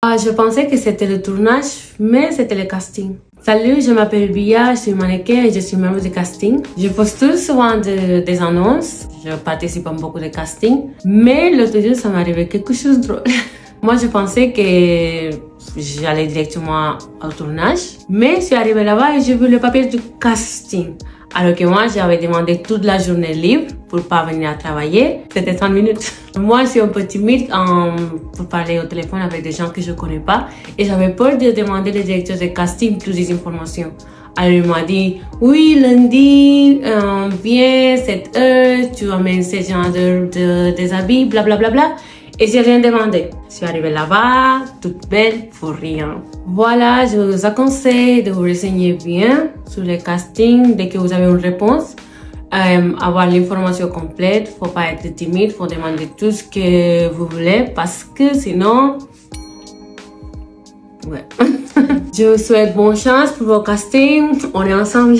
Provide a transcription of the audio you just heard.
Ah, je pensais que c'était le tournage, mais c'était le casting. Salut, je m'appelle Bia, je suis mannequin et je suis membre du casting. Je poste souvent de- des annonces, je participe à beaucoup de castings, mais l'autre jour, ça m'est arrivé quelque chose de drôle. Moi, je pensais que j'allais directement au tournage, mais je suis arrivée là-bas et j'ai vu le papier du casting. Alors que moi, j'avais demandé toute la journée libre pour pas venir travailler. C'était 30 minutes. Moi, je suis un peu timide euh, pour parler au téléphone avec des gens que je connais pas. Et j'avais peur de demander au directeur de casting toutes les informations. Alors, il m'a dit, oui, lundi, euh, viens, 7 heures, tu amènes ce genre de, de, des habits, bla bla bla bla. Et j'ai rien demandé. Je suis arrivée là-bas, toute belle, pour rien. Voilà, je vous conseille de vous renseigner bien sur le casting dès que vous avez une réponse. Euh, avoir l'information complète, faut pas être timide, faut demander tout ce que vous voulez parce que sinon, ouais. je vous souhaite bonne chance pour vos castings. On est ensemble.